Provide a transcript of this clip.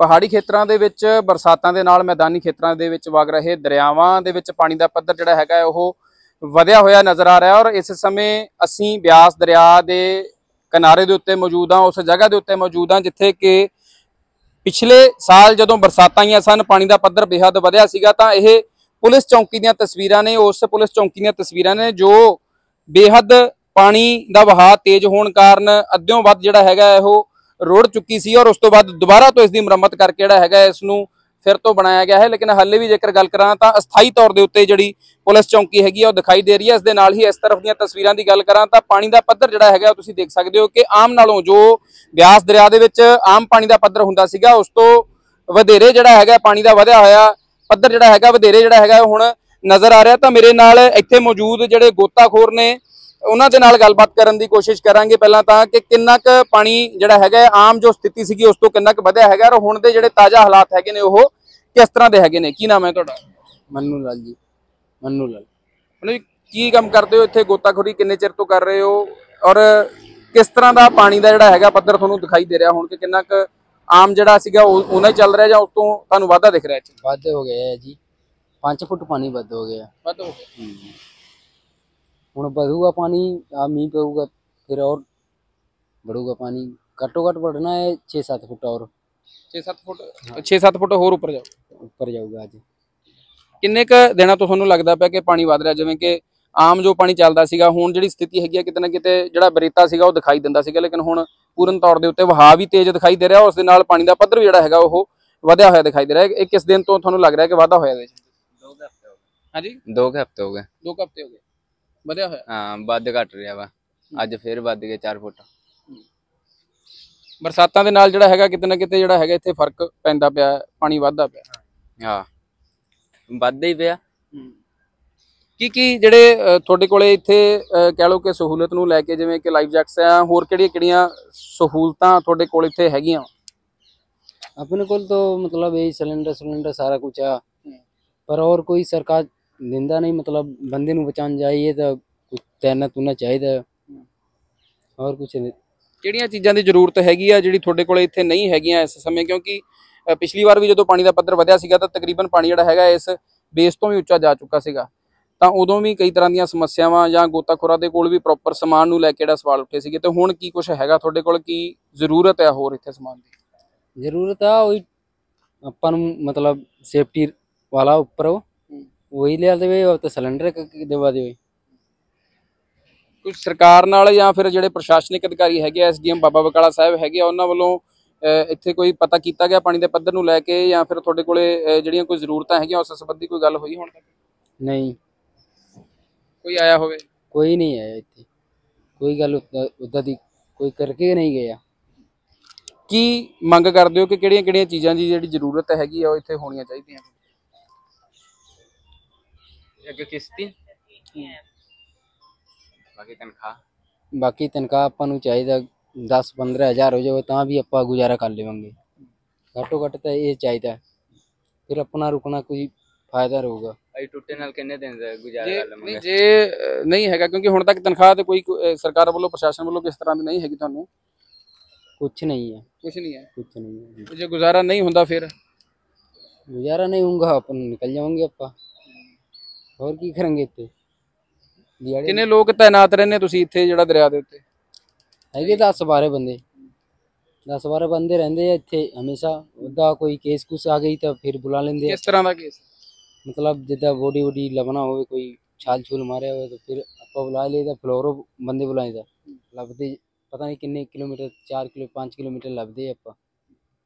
ਪਹਾੜੀ ਖੇਤਰਾਂ ਦੇ ਵਿੱਚ, ਬਰਸਾਤਾਂ ਦੇ ਨਾਲ ਮੈਦਾਨੀ ਖੇਤਰਾਂ ਦੇ ਵਿੱਚ ਵਗ ਰਹੇ ਦਰਿਆਵਾਂ ਦੇ ਵਿੱਚ ਪਾਣੀ ਦਾ ਪੱਧਰ ਜਿਹੜਾ ਹੈਗਾ ਉਹ ਵਧਿਆ ਹੋਇਆ ਨਜ਼ਰ ਆ ਰਿਹਾ ਔਰ ਇਸ ਸਮੇਂ ਅਸੀਂ ਬਿਆਸ ਦਰਿਆ ਦੇ ਕਿਨਾਰੇ ਦੇ ਉੱਤੇ ਮੌਜੂਦ ਹਾਂ, ਉਸ ਜਗ੍ਹਾ ਦੇ ਉੱਤੇ ਮੌਜੂਦ ਹਾਂ, ਜਿੱਥੇ ਕਿ ਪਿਛਲੇ ਸਾਲ ਜਦੋਂ ਬਰਸਾਤਾਂ ਆਈਆਂ ਸਨ, ਪਾਣੀ ਦਾ ਪੱਧਰ ਬੇਹੱਦ ਵਧਿਆ ਸੀਗਾ, ਤਾਂ ਇਹ ਪੁਲਿਸ ਚੌਂਕੀ ਦੀਆਂ ਤਸਵੀਰਾਂ ਨੇ, ਉਸ ਪੁਲਿਸ ਚੌਂਕੀ ਦੀਆਂ ਤਸਵੀਰਾਂ ਨੇ, ਜੋ ਬੇਹੱਦ ਪਾਣੀ ਦਾ ਵਹਾਅ ਤੇਜ਼ ਹੋਣ ਕਾਰਨ ਅੱਧਿਓਂ ਵੱਧ ਜਿਹੜਾ ਹੈਗਾ ਇਹੋ ਰੋੜ ਚੁੱਕੀ ਸੀ ਔਰ ਉਸ ਤੋਂ ਬਾਅਦ ਦੁਬਾਰਾ ਤੋਂ ਇਸ ਦੀ ਮੁਰੰਮਤ ਕਰਕੇ ਜਿਹੜਾ ਹੈਗਾ ਹੈ ਇਸ ਨੂੰ ਫਿਰ ਤੋਂ ਬਣਾਇਆ ਗਿਆ ਹੈ। ਲੇਕਿਨ ਹਾਲੇ ਵੀ ਜੇਕਰ ਗੱਲ ਕਰਾਂ ਤਾਂ ਅਸਥਾਈ ਤੌਰ ਦੇ ਉੱਤੇ ਜਿਹੜੀ ਪੁਲਿਸ ਚੌਂਕੀ ਹੈਗੀ ਆ, ਉਹ ਦਿਖਾਈ ਦੇ ਰਹੀ ਹੈ। ਇਸ ਦੇ ਨਾਲ ਹੀ ਇਸ ਤਰਫ ਦੀਆਂ ਤਸਵੀਰਾਂ ਦੀ ਗੱਲ ਕਰਾਂ ਤਾਂ ਪਾਣੀ ਦਾ ਪੱਧਰ ਜਿਹੜਾ ਹੈਗਾ ਤੁਸੀਂ ਦੇਖ ਸਕਦੇ ਹੋ ਕਿ ਆਮ ਨਾਲੋਂ ਜੋ ਬਿਆਸ ਦਰਿਆ ਦੇ ਵਿੱਚ ਆਮ ਪਾਣੀ ਦਾ ਪੱਧਰ ਹੁੰਦਾ ਸੀਗਾ, ਉਸ ਤੋਂ ਵਧੇਰੇ ਜਿਹੜਾ ਹੈਗਾ ਪਾਣੀ ਦਾ ਵਧਿਆ ਹੋਇਆ ਪੱਧਰ ਜਿਹੜਾ ਹੈਗਾ ਵਧੇਰੇ ਜਿਹੜਾ ਹੈਗਾ ਉਹ ਹੁਣ ਨਜ਼ਰ ਆ ਰਿਹਾ। ਤਾਂ ਮੇਰੇ ਨਾਲ ਇੱਥੇ ਮੌਜੂਦ ਜਿਹੜੇ ਗੋਤਾਖੋਰ ਨੇ ਉਹਨਾਂ ਦੇ ਨਾਲ ਗੱਲਬਾਤ ਕਰਨ ਦੀ ਕੋਸ਼ਿਸ਼ ਕਰਾਂਗੇ ਪਹਿਲਾਂ ਤਾਂ ਕਿ ਕਿੰਨਾ ਕੁ ਪਾਣੀ ਜਿਹੜਾ ਹੈਗਾ ਆਮ ਜੋ ਸਥਿਤੀ ਸੀਗੀ ਉਸ ਤੋਂ ਕਿੰਨਾ ਕੁ ਵਧਿਆ ਹੈਗਾ ਔਰ ਹੁਣ ਦੇ ਜਿਹੜੇ ਤਾਜ਼ਾ ਹਾਲਾਤ ਹੈਗੇ ਨੇ ਉਹ ਕਿਸ ਤਰ੍ਹਾਂ ਦੇ ਹੈਗੇ ਨੇ? ਕੀ ਨਾਮ ਹੈ ਤੁਹਾਡਾ? ਮੰਨੂ ਲਾਲ ਜੀ। ਮੰਨੂ ਲਾਲ। ਮਤਲਬ ਕੀ ਕੰਮ ਕਰਦੇ ਹੋ ਇੱਥੇ? ਗੋਤਾਖੋਰੀ ਕਿੰਨੇ ਚਿਰ ਤੋਂ ਕਰ ਰਹੇ ਹੋ? ਔਰ ਕਿਸ ਤਰ੍ਹਾਂ ਦਾ ਪਾਣੀ ਦਾ ਜਿਹੜਾ ਹੈਗਾ ਪੱਧਰ ਤੁਹਾਨੂੰ ਦਿਖਾਈ ਦੇ ਰਿਹਾ? ਹੁਣ ਕਿ ਕਿੰਨਾ ਕੁ ਆਮ ਜਿਹੜਾ ਸੀਗਾ ਉਹ ਉਹਨਾਂ ਹੀ ਚੱਲ ਰਿਹਾ ਜਾਂ ਉਸ ਤੋਂ ਤੁਹਾਨੂੰ ਵਾਧਾ ਦਿਖ ਰਿਹਾ ਹੈ ਵੱਧ ਹੋ ਗਿਆ ਹੈ ਜੀ। 5 ਫੁੱਟ ਪਾਣੀ ਵੱਧ ਹੋ ਗਿਆ। ਵੱਧ ਹੋ ਗਿਆ। ਹੁਣ ਵਧੂਗਾ ਪਾਣੀ ਆ ਮੀਂਹ ਪਊਗਾ ਫਿਰ ਔਰ बढ़ूगा ਪਾਣੀ ਘੱਟੋ ਘੱਟ बढ़ना है 6-7 ਫੁੱਟ ਔਰ 6-7 ਫੁੱਟ 6-7 ਫੁੱਟ ਹੋਰ ਉੱਪਰ ਜਾਓ ਉੱਪਰ ਜਾਊਗਾ ਅੱਜ ਕਿੰਨੇ ਕ ਦਿਨਾਂ ਤੋਂ ਤੁਹਾਨੂੰ ਲੱਗਦਾ ਪਿਆ ਕਿ ਪਾਣੀ ਵਧ ਰਿਹਾ ਜਿਵੇਂ ਕਿ ਆਮ ਜੋ ਪਾਣੀ ਚੱਲਦਾ ਸੀਗਾ ਹੁਣ ਜਿਹੜੀ ਸਥਿਤੀ ਹੈਗੀ ਆ ਕਿਤੇ ਨਾ ਕਿਤੇ ਜਿਹੜਾ ਬਰੇਤਾ ਸੀਗਾ ਉਹ ਦਿਖਾਈ ਦਿੰਦਾ ਸੀਗਾ ਲੇਕਿਨ ਹੁਣ ਪੂਰਨ ਤੌਰ ਦੇ ਉੱਤੇ ਵਹਾਅ ਵੀ ਤੇਜ਼ ਦਿਖਾਈ ਦੇ ਰਿਹਾ ਉਸ ਦੇ ਨਾਲ ਪਾਣੀ ਦਾ ਪੱਧਰ ਵੀ ਜਿਹੜਾ ਹੈਗਾ ਉਹ ਵਧਿਆ ਹੋਇਆ ਦਿਖਾਈ ਦੇ ਰਿਹਾ ਹੈ ਇਹ ਕਿਸ ਦਿਨ ਤੋਂ ਤੁਹਾਨੂੰ ਲੱਗ ਰਿਹਾ ਕਿ ਵਾਧਾ ਹੋਇਆ ਇਹਦੇ 'ਚ ਹਾਂਜੀ ਦੋ ਕੁ ਹਫ਼ਤੇ ਹੋ ਗਏ ਦੋ ਕੁ ਹਫ਼ਤੇ ਹੋ ਗਏ ਵਧਿਆ ਹੋਇਆ ਹਾਂ ਵੱਧ ਘਟ ਰਿਹਾ ਵਾ ਅੱਜ ਫੇਰ ਵੱਧ ਗਏ 4 ਫੁੱਟ ਬਰਸਾਤਾਂ ਦੇ ਨਾਲ ਜਿਹੜਾ ਹੈਗਾ ਕਿਤੇ ਨਾ ਕਿਤੇ ਜਿਹੜਾ ਹੈਗਾ ਇੱਥੇ ਫਰਕ ਪੈਂਦਾ ਪਿਆ ਹੈ, ਪਾਣੀ ਵੱਧਦਾ ਪਿਆ ਹਾਂ ਵੱਧਦਾ ਹੀ ਪਿਆ ਕੀ ਕੀ ਜਿਹੜੇ ਅ, ਤੁਹਾਡੇ ਕੋਲੇ ਇੱਥੇ ਅ, ਕਹਿ ਲਓ ਕਿ ਸਹੂਲਤ ਨੂੰ ਲੈ ਕੇ ਜਿਵੇਂ ਕਿ ਲਾਈਫ ਜੈਕਟਸ ਆ ਹੋਰ ਕਿਹੜੀਆਂ ਕਿਹੜੀਆਂ ਸਹੂਲਤਾਂ ਤੁਹਾਡੇ ਕੋਲ ਇੱਥੇ ਹੈਗੀਆਂ अपने को तो मतलब यही सिलेंडर सिलेंडर सारा कुछ है पर और कोई सरकार ਦਿੰਦਾ ਨਹੀਂ ਮਤਲਬ ਬੰਦੇ ਨੂੰ ਬਚਾਉਣ ਜਾਈਏ ਤਾਂ ਕੁਝ ਤੈਨਾ ਤੁਨਾ ਚਾਹੀਦਾ। ਹੈ। ਹੋਰ ਕੁਝ ਨਹੀਂ। ਕਿਹੜੀਆਂ ਚੀਜ਼ਾਂ ਦੀ ਜ਼ਰੂਰਤ ਹੈਗੀ ਆ ਜਿਹੜੀ ਤੁਹਾਡੇ ਕੋਲੇ ਇੱਥੇ ਨਹੀਂ ਹੈਗੀਆਂ ਇਸ ਸਮੇਂ? ਕਿਉਂਕਿ ਅ, ਪਿਛਲੀ ਵਾਰ ਵੀ ਜਦੋਂ ਪਾਣੀ ਦਾ ਪੱਧਰ ਵਧਿਆ ਸੀਗਾ ਤਾਂ ਤਕਰੀਬਨ ਪਾਣੀ ਜਿਹੜਾ ਹੈਗਾ ਇਸ ਬੇਸ ਤੋਂ ਵੀ ਉੱਚਾ ਜਾ ਚੁੱਕਾ ਸੀਗਾ। ਤਾਂ ਉਦੋਂ ਵੀ ਕਈ ਤਰ੍ਹਾਂ ਦੀਆਂ ਸਮੱਸਿਆਵਾਂ ਜਾਂ ਗੋਤਾਖੋਰਾਂ ਦੇ ਕੋਲ ਵੀ ਪ੍ਰੋਪਰ ਸਮਾਨ ਨੂੰ ਲੈ ਕੇ ਜਿਹੜਾ ਸਵਾਲ ਉੱਠੇ ਸੀਗੇ। ਤੇ ਹੁਣ ਕੀ ਕੁਝ ਹੈਗਾ ਤੁਹਾਡੇ ਕੋਲ? ਕੀ ਜ਼ਰੂਰਤ ਹੈ ਹੋਰ ਇੱਥੇ ਸਮਾਨ ਦੀ? ਜ਼ਰੂਰਤ ਆ ਉਹੀ ਆਪਾਂ ਨੂੰ ਮਤਲਬ ਸੇਫਟੀ ਵਾਲਾ ਉੱਪਰ ਉਹ ਉਹੀ ਲਿਆ ਦੇਵੇ ਉਹ ਤਾਂ ਸਿਲੰਡਰ ਦੇਵਾ ਦੇਵੇ। ਕੁਝ ਸਰਕਾਰ ਨਾਲ ਜਾਂ ਫਿਰ ਜਿਹੜੇ ਪ੍ਰਸ਼ਾਸਨਿਕ ਅਧਿਕਾਰੀ ਹੈਗੇ ਐਸਡੀਐਮ ਬਾਬਾ ਬਕਾਲਾ ਸਾਹਿਬ ਹੈਗੇ ਆ ਉਹਨਾਂ ਵੱਲੋਂ ਇੱਥੇ ਕੋਈ ਪਤਾ ਕੀਤਾ ਗਿਆ ਪਾਣੀ ਦੇ ਪੱਧਰ ਨੂੰ ਲੈ ਕੇ ਜਾਂ ਫਿਰ ਤੁਹਾਡੇ ਕੋਲੇ ਜਿਹੜੀਆਂ ਕੋਈ ਜ਼ਰੂਰਤਾਂ ਹੈਗੀਆਂ ਉਸ ਸੰਬੰਧੀ ਕੋਈ ਗੱਲ ਹੋਈ ਹੁਣ ਤੱਕ? ਨਹੀਂ। ਕੋਈ ਆਇਆ ਹੋਵੇ? ਕੋਈ ਨਹੀਂ ਹੈ ਇੱਥੇ। ਕੋਈ ਗੱਲ ਉਦਾਂ ਦੀ ਕੋਈ ਕਰਕੇ ਨਹੀਂ ਗਿਆ। ਕੀ ਮੰਗ ਕਰਦੇ ਹੋ ਕਿ ਕਿਹੜੀਆਂ ਕਿਹੜੀਆਂ ਚੀਜ਼ਾਂ ਦੀ ਜਿਹੜੀ ਜ਼ਰੂਰਤ ਹੈਗੀ ਆ ਉਹ ਇੱਥੇ ਹੋਣੀਆਂ ਚਾਹੀਦੀਆਂ? ਬਾਕੀ ਤਨਖਾਹ? ਆਪਾਂ ਨੂੰ ਚਾਹੀਦਾ 10-15000 ਹੋ ਜਾਵੇ ਤਾਂ ਵੀ ਆਪਾਂ ਗੁਜ਼ਾਰਾ ਕਰ ਲਵਾਂਗੇ। ਘੱਟੋ ਘੱਟ ਤਾਂ ਇਹ ਚਾਹੀਦਾ ਫਿਰ ਆਪਣਾ ਰੁਕਣਾ ਕੋਈ ਫਾਇਦਾ ਰਹੂਗਾ। ਅਸੀਂ ਟੁੱਟੇ ਨਾਲ ਕਿੰਨੇ ਦਿਨ ਦਾ ਗੁਜ਼ਾਰਾ ਲਵਾਂਗੇ? ਜੇ ਨਹੀਂ ਹੈਗਾ ਕਿਉਂਕਿ ਹੁਣ ਤੱਕ ਤਨਖਾਹ ਤੇ ਕੋਈ ਸਰਕਾਰ ਵੱਲੋਂ ਪ੍ਰਸ਼ਾਸਨ ਵੱਲੋਂ ਕਿਸ ਤਰ੍ਹਾਂ ਦੀ ਨਹੀਂ ਹੈਗੀ ਤੁਹਾਨੂੰ? ਕੁਝ ਨਹੀਂ ਹੈ। ਕੁਝ ਨਹੀਂ ਹੈ? ਕੁਝ ਨਹੀਂ ਹੈ। ਜੇ ਗੁਜ਼ਾਰਾ ਨਹੀਂ ਹੁੰਦਾ ਫਿਰ? ਗੁਜ਼ਾਰਾ ਨਹੀਂ ਹੋਊਗਾ ਆਪਾਂ ਨਿਕਲ ਜਾਵਾਂਗੇ ਆਪਾਂ। ਹੋਰ ਕੀ ਕਰਾਂਗੇ ਇੱਥੇ? ਕਿੰਨੇ ਲੋਕ ਤਾਇਨਾਤ ਰਹਿੰਦੇ ਤੁਸੀਂ ਇੱਥੇ ਜਿਹੜਾ ਦਰਿਆ ਦੇ ਉੱਤੇ? ਹੈਗੇ 10 12 ਬੰਦੇ। 10 12 ਬੰਦੇ ਰਹਿੰਦੇ ਆ ਇੱਥੇ ਹਮੇਸ਼ਾ। ਉਹਦਾ ਕੋਈ ਕੇਸ ਕੁਸ ਆ ਗਈ ਤਾਂ ਫਿਰ ਬੁਲਾ ਲੈਂਦੇ ਆ। ਕਿਸ ਤਰ੍ਹਾਂ ਦਾ ਕੇਸ ਮਤਲਬ ਜਿੱਦਾਂ ਬੋਡੀ ਬੋਡੀ ਲਵਣਾ ਹੋਵੇ ਕੋਈ ਛਾਲ ਛੂਲ ਮਾਰਿਆ ਹੋਵੇ ਤਾਂ ਫਿਰ ਆਪਾਂ ਬੁਲਾ ਲਈਦਾ ਫਲੋਰੋ ਬੰਦੇ ਬੁਲਾਈਦਾ ਲੱਭਦੇ ਪਤਾ ਨਹੀਂ ਕਿੰਨੇ ਕਿਲੋਮੀਟਰ 4 ਕਿਲੋ 5 ਕਿਲੋਮੀਟਰ ਲੱਭਦੇ ਆਪਾਂ।